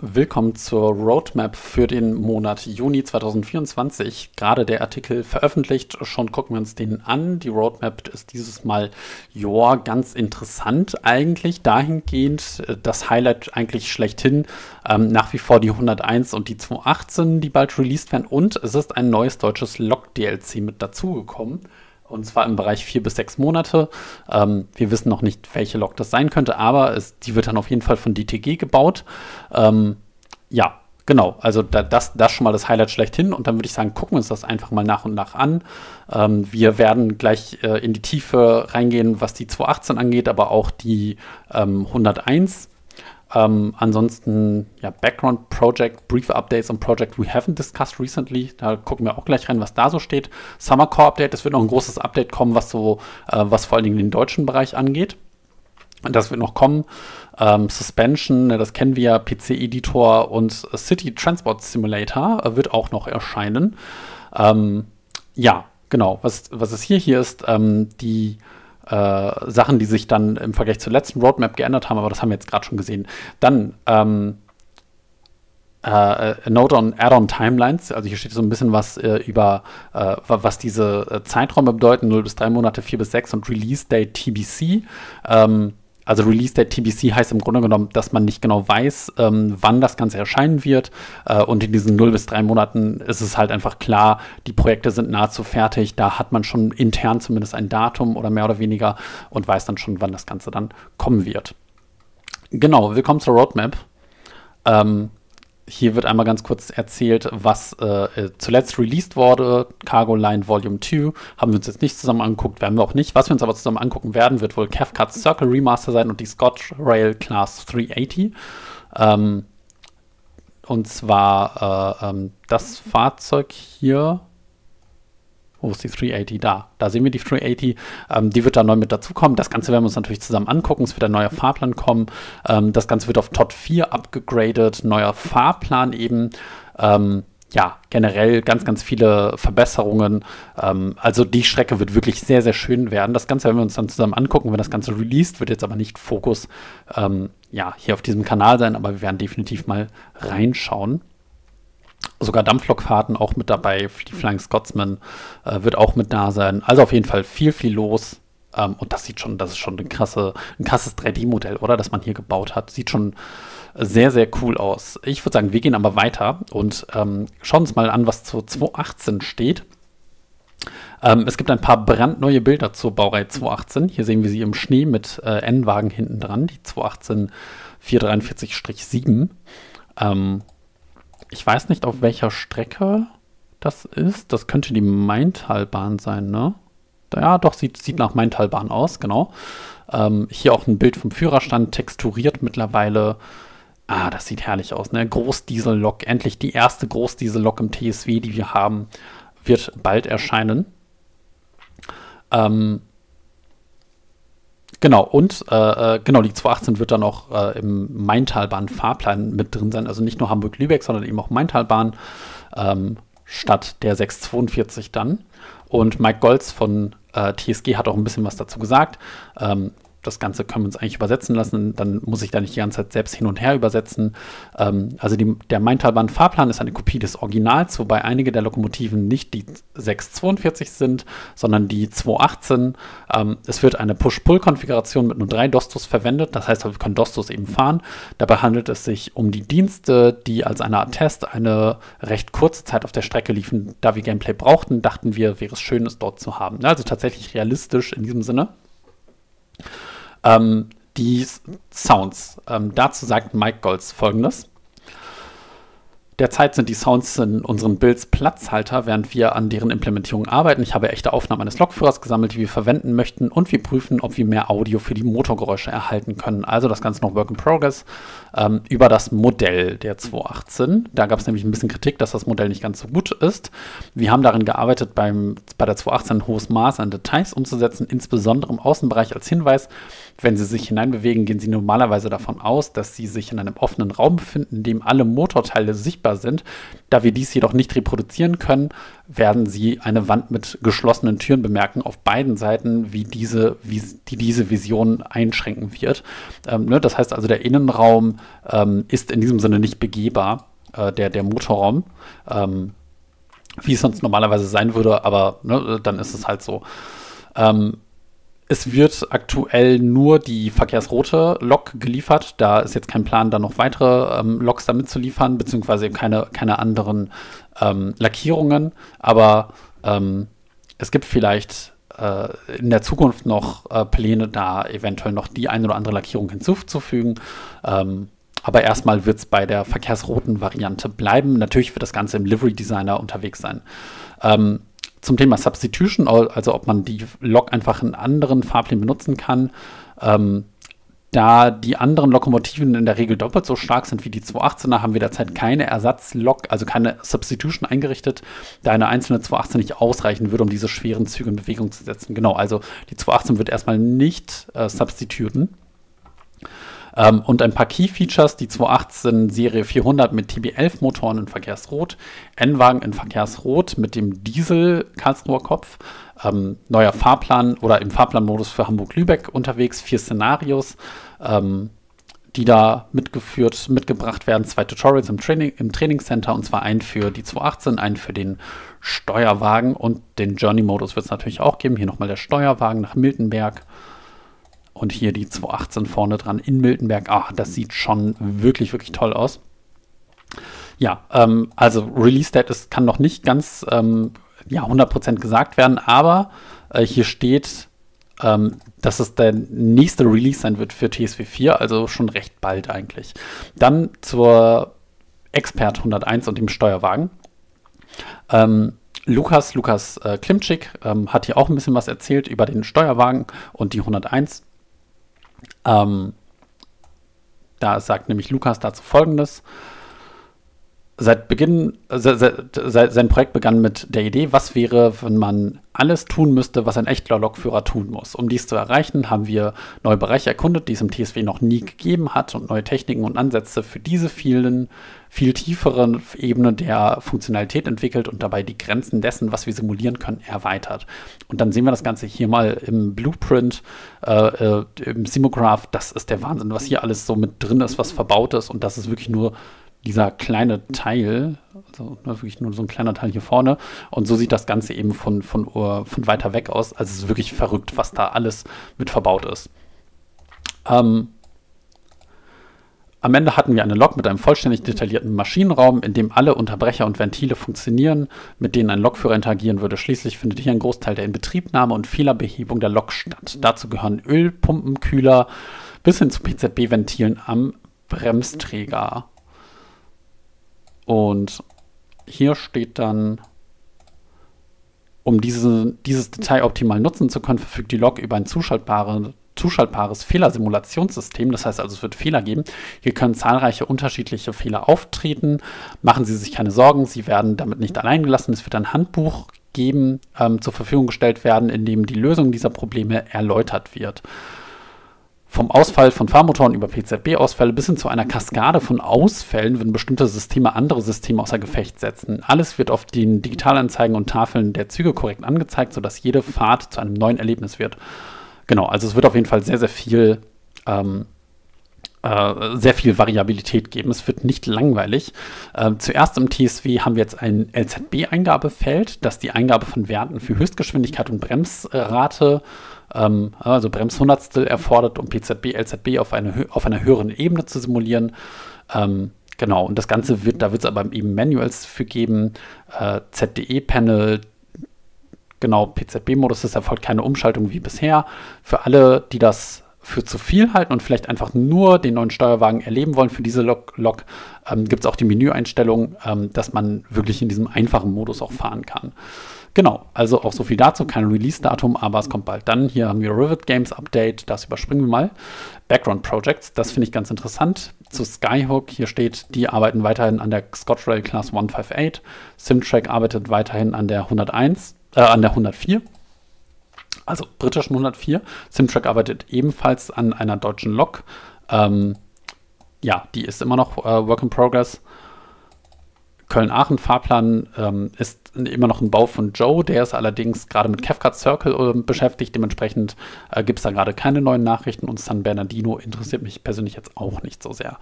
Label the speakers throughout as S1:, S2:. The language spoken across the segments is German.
S1: Willkommen zur Roadmap für den Monat Juni 2024. Gerade der Artikel veröffentlicht, schon gucken wir uns den an. Die Roadmap ist dieses Mal, ja, ganz interessant eigentlich, dahingehend das Highlight eigentlich schlechthin, ähm, nach wie vor die 101 und die 218, die bald released werden und es ist ein neues deutsches Log-DLC mit dazugekommen. Und zwar im Bereich vier bis sechs Monate. Ähm, wir wissen noch nicht, welche Lok das sein könnte, aber es, die wird dann auf jeden Fall von DTG gebaut. Ähm, ja, genau. Also da, das, das schon mal das Highlight schlechthin. Und dann würde ich sagen, gucken wir uns das einfach mal nach und nach an. Ähm, wir werden gleich äh, in die Tiefe reingehen, was die 218 angeht, aber auch die 101. Ähm, ansonsten, ja, Background Project, Brief Updates on Project we haven't discussed recently. Da gucken wir auch gleich rein, was da so steht. Summer Core Update, es wird noch ein großes Update kommen, was so, äh, was vor allen Dingen den deutschen Bereich angeht. Das wird noch kommen. Ähm, Suspension, ne, das kennen wir, PC-Editor und City Transport Simulator äh, wird auch noch erscheinen. Ähm, ja, genau. Was, was es hier, hier ist, ähm, die äh, Sachen, die sich dann im Vergleich zur letzten Roadmap geändert haben, aber das haben wir jetzt gerade schon gesehen. Dann ähm, äh, a Note on Add-on Timelines. Also hier steht so ein bisschen was äh, über, äh, was diese äh, Zeiträume bedeuten: 0 bis 3 Monate, 4 bis 6 und Release Date TBC. Ähm, also Release Date TBC heißt im Grunde genommen, dass man nicht genau weiß, ähm, wann das Ganze erscheinen wird. Äh, und in diesen 0 bis 3 Monaten ist es halt einfach klar, die Projekte sind nahezu fertig. Da hat man schon intern zumindest ein Datum oder mehr oder weniger und weiß dann schon, wann das Ganze dann kommen wird. Genau, willkommen zur Roadmap. Ähm, hier wird einmal ganz kurz erzählt, was äh, zuletzt released wurde. Cargo Line Volume 2 haben wir uns jetzt nicht zusammen angeguckt, werden wir auch nicht. Was wir uns aber zusammen angucken werden, wird wohl Cathcart Circle Remaster sein und die Scotch Rail Class 380. Ähm, und zwar äh, ähm, das Fahrzeug hier wo ist die 380? Da. Da sehen wir die 380. Ähm, die wird da neu mit dazukommen. Das Ganze werden wir uns natürlich zusammen angucken. Es wird ein neuer Fahrplan kommen. Ähm, das Ganze wird auf TOT 4 abgegradet. Neuer Fahrplan eben. Ähm, ja, generell ganz, ganz viele Verbesserungen. Ähm, also die Strecke wird wirklich sehr, sehr schön werden. Das Ganze werden wir uns dann zusammen angucken, wenn das Ganze released wird. Jetzt aber nicht Fokus ähm, ja, hier auf diesem Kanal sein, aber wir werden definitiv mal reinschauen sogar Dampflokfahrten auch mit dabei. Die Flying Scotsman äh, wird auch mit da sein. Also auf jeden Fall viel, viel los. Ähm, und das sieht schon, das ist schon ein, krasse, ein krasses 3D-Modell, oder? Das man hier gebaut hat. Sieht schon sehr, sehr cool aus. Ich würde sagen, wir gehen aber weiter und ähm, schauen uns mal an, was zu 218 steht. Ähm, es gibt ein paar brandneue Bilder zur Baureihe 218. Hier sehen wir sie im Schnee mit äh, N-Wagen hinten dran, die 218 443-7. Ähm, ich weiß nicht, auf welcher Strecke das ist. Das könnte die Maintalbahn sein, ne? Ja, doch, sieht, sieht nach Maintalbahn aus, genau. Ähm, hier auch ein Bild vom Führerstand, texturiert mittlerweile. Ah, das sieht herrlich aus, ne? Großdiesel-Lok, endlich die erste Großdiesel-Lok im TSW, die wir haben, wird bald erscheinen. Ähm, Genau, und äh, äh, genau, die 218 wird dann auch äh, im Maintalbahn-Fahrplan mit drin sein. Also nicht nur Hamburg-Lübeck, sondern eben auch Maintalbahn ähm, statt der 642 dann. Und Mike Golz von äh, TSG hat auch ein bisschen was dazu gesagt. Ähm, das Ganze können wir uns eigentlich übersetzen lassen. Dann muss ich da nicht die ganze Zeit selbst hin und her übersetzen. Ähm, also die, der Maintalbahn-Fahrplan ist eine Kopie des Originals, wobei einige der Lokomotiven nicht die 642 sind, sondern die 218. Ähm, es wird eine Push-Pull-Konfiguration mit nur drei Dostos verwendet. Das heißt, wir können Dostos eben fahren. Dabei handelt es sich um die Dienste, die als eine Art Test eine recht kurze Zeit auf der Strecke liefen. Da wir Gameplay brauchten, dachten wir, wäre es schön, es dort zu haben. Also tatsächlich realistisch in diesem Sinne. Ähm, die Sounds. Ähm, dazu sagt Mike Golds folgendes. Derzeit sind die Sounds in unseren Builds Platzhalter, während wir an deren Implementierung arbeiten. Ich habe echte Aufnahmen eines Lokführers gesammelt, die wir verwenden möchten und wir prüfen, ob wir mehr Audio für die Motorgeräusche erhalten können. Also das Ganze noch Work in Progress ähm, über das Modell der 218. Da gab es nämlich ein bisschen Kritik, dass das Modell nicht ganz so gut ist. Wir haben darin gearbeitet, beim, bei der 218 ein hohes Maß an Details umzusetzen, insbesondere im Außenbereich als Hinweis. Wenn Sie sich hineinbewegen, gehen Sie normalerweise davon aus, dass Sie sich in einem offenen Raum befinden, in dem alle Motorteile sichtbar sichtbar sind. Da wir dies jedoch nicht reproduzieren können, werden Sie eine Wand mit geschlossenen Türen bemerken auf beiden Seiten, wie diese, wie, die diese Vision einschränken wird. Ähm, ne, das heißt also, der Innenraum ähm, ist in diesem Sinne nicht begehbar, äh, der, der Motorraum. Ähm, wie es sonst normalerweise sein würde, aber ne, dann ist es halt so. Ähm, es wird aktuell nur die verkehrsrote Lok geliefert. Da ist jetzt kein Plan, da noch weitere ähm, Loks damit zu liefern, beziehungsweise eben keine, keine anderen ähm, Lackierungen. Aber ähm, es gibt vielleicht äh, in der Zukunft noch äh, Pläne, da eventuell noch die eine oder andere Lackierung hinzuzufügen. Ähm, aber erstmal wird es bei der verkehrsroten Variante bleiben. Natürlich wird das Ganze im Livery Designer unterwegs sein. Ähm, zum Thema Substitution, also ob man die Lok einfach in anderen Fahrplänen benutzen kann. Ähm, da die anderen Lokomotiven in der Regel doppelt so stark sind wie die 218er, haben wir derzeit keine Ersatzlok, also keine Substitution eingerichtet, da eine einzelne 218 nicht ausreichen würde, um diese schweren Züge in Bewegung zu setzen. Genau, also die 218 wird erstmal nicht äh, substituten. Ähm, und ein paar Key-Features, die 218 Serie 400 mit TB11-Motoren in Verkehrsrot, N-Wagen in Verkehrsrot mit dem Diesel-Karlsruher Kopf, ähm, neuer Fahrplan oder im Fahrplanmodus für Hamburg-Lübeck unterwegs, vier Szenarios, ähm, die da mitgeführt, mitgebracht werden, zwei Tutorials im, Training, im Trainingscenter und zwar einen für die 218, einen für den Steuerwagen. Und den Journey-Modus wird es natürlich auch geben. Hier nochmal der Steuerwagen nach Miltenberg. Und hier die 218 vorne dran in Miltenberg. Ach, das sieht schon wirklich, wirklich toll aus. Ja, ähm, also Release Date ist, kann noch nicht ganz ähm, ja, 100% gesagt werden, aber äh, hier steht, ähm, dass es der nächste Release sein wird für TSW 4, also schon recht bald eigentlich. Dann zur Expert 101 und dem Steuerwagen. Ähm, Lukas, Lukas äh, Klimczyk ähm, hat hier auch ein bisschen was erzählt über den Steuerwagen und die 101. Ähm, da sagt nämlich Lukas dazu folgendes. Seit Beginn, se, se, sein Projekt begann mit der Idee, was wäre, wenn man alles tun müsste, was ein echter Lokführer tun muss. Um dies zu erreichen, haben wir neue Bereiche erkundet, die es im TSW noch nie gegeben hat und neue Techniken und Ansätze für diese vielen, viel tieferen Ebene der Funktionalität entwickelt und dabei die Grenzen dessen, was wir simulieren können, erweitert. Und dann sehen wir das Ganze hier mal im Blueprint, äh, äh, im Simograph. Das ist der Wahnsinn, was hier alles so mit drin ist, was verbaut ist und das ist wirklich nur dieser kleine Teil, also wirklich nur so ein kleiner Teil hier vorne. Und so sieht das Ganze eben von, von, von weiter weg aus. Also es ist wirklich verrückt, was da alles mit verbaut ist. Ähm, am Ende hatten wir eine Lok mit einem vollständig detaillierten Maschinenraum, in dem alle Unterbrecher und Ventile funktionieren, mit denen ein Lokführer interagieren würde. Schließlich findet hier ein Großteil der Inbetriebnahme und Fehlerbehebung der Lok statt. Dazu gehören Ölpumpenkühler bis hin zu PZB-Ventilen am Bremsträger. Und hier steht dann, um diese, dieses Detail optimal nutzen zu können, verfügt die Log über ein zuschaltbare, zuschaltbares Fehlersimulationssystem. Das heißt also, es wird Fehler geben. Hier können zahlreiche unterschiedliche Fehler auftreten. Machen Sie sich keine Sorgen, Sie werden damit nicht allein gelassen. Es wird ein Handbuch geben, ähm, zur Verfügung gestellt werden, in dem die Lösung dieser Probleme erläutert wird. Vom Ausfall von Fahrmotoren über PZB-Ausfälle bis hin zu einer Kaskade von Ausfällen, wenn bestimmte Systeme andere Systeme außer Gefecht setzen. Alles wird auf den Digitalanzeigen und Tafeln der Züge korrekt angezeigt, sodass jede Fahrt zu einem neuen Erlebnis wird. Genau, also es wird auf jeden Fall sehr, sehr viel, ähm, äh, sehr viel Variabilität geben. Es wird nicht langweilig. Ähm, zuerst im TSW haben wir jetzt ein LZB-Eingabefeld, das die Eingabe von Werten für Höchstgeschwindigkeit und Bremsrate äh, ähm, also Bremshundertstel erfordert, um PZB, LZB auf, eine, auf einer höheren Ebene zu simulieren. Ähm, genau, und das Ganze wird, da wird es aber eben Manuals für geben, äh, ZDE-Panel, genau, PZB-Modus, das erfolgt keine Umschaltung wie bisher. Für alle, die das für zu viel halten und vielleicht einfach nur den neuen Steuerwagen erleben wollen für diese Lok, Lok ähm, gibt es auch die Menüeinstellung, ähm, dass man wirklich in diesem einfachen Modus auch fahren kann. Genau, also auch so viel dazu, kein Release-Datum, aber es kommt bald. Dann hier haben wir Rivet Games Update, das überspringen wir mal. Background Projects, das finde ich ganz interessant. Zu Skyhook, hier steht, die arbeiten weiterhin an der ScotRail Class 158. Simtrack arbeitet weiterhin an der 101, äh, an der 104 also britischen 104. Simtrack arbeitet ebenfalls an einer deutschen Lok. Ähm, ja, die ist immer noch äh, Work in Progress. Köln-Aachen-Fahrplan ähm, ist immer noch ein Bau von Joe. Der ist allerdings gerade mit Cathcart Circle äh, beschäftigt. Dementsprechend äh, gibt es da gerade keine neuen Nachrichten. Und San Bernardino interessiert mich persönlich jetzt auch nicht so sehr.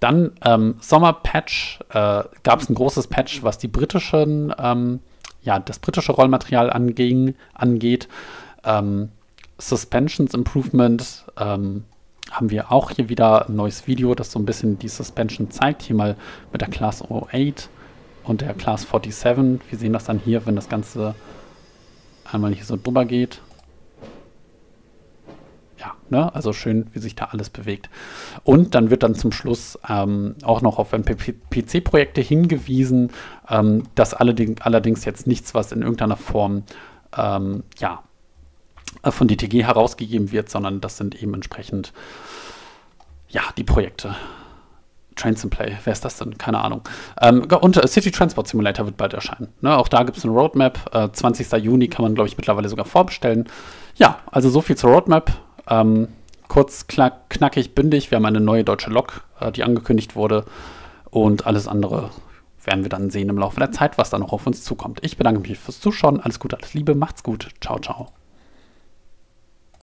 S1: Dann ähm, Sommerpatch. Äh, Gab es ein großes Patch, was die britischen, ähm, ja, das britische Rollmaterial anging, angeht. Ähm, Suspensions Improvement ähm, haben wir auch hier wieder ein neues Video, das so ein bisschen die Suspension zeigt. Hier mal mit der Class 08 und der Class 47. Wir sehen das dann hier, wenn das Ganze einmal hier so drüber geht. Ja, ne? also schön, wie sich da alles bewegt. Und dann wird dann zum Schluss ähm, auch noch auf MPC-Projekte hingewiesen. Ähm, das allerdings, allerdings jetzt nichts, was in irgendeiner Form ähm, ja, von DTG herausgegeben wird, sondern das sind eben entsprechend ja, die Projekte. Trains in Play, wer ist das denn? Keine Ahnung. Ähm, und äh, City Transport Simulator wird bald erscheinen. Ne, auch da gibt es eine Roadmap. Äh, 20. Juni kann man, glaube ich, mittlerweile sogar vorbestellen. Ja, also so viel zur Roadmap. Ähm, kurz, knack, knackig, bündig. Wir haben eine neue deutsche Lok, äh, die angekündigt wurde. Und alles andere werden wir dann sehen im Laufe der Zeit, was da noch auf uns zukommt. Ich bedanke mich fürs Zuschauen. Alles Gute, alles Liebe. Macht's gut. Ciao, ciao.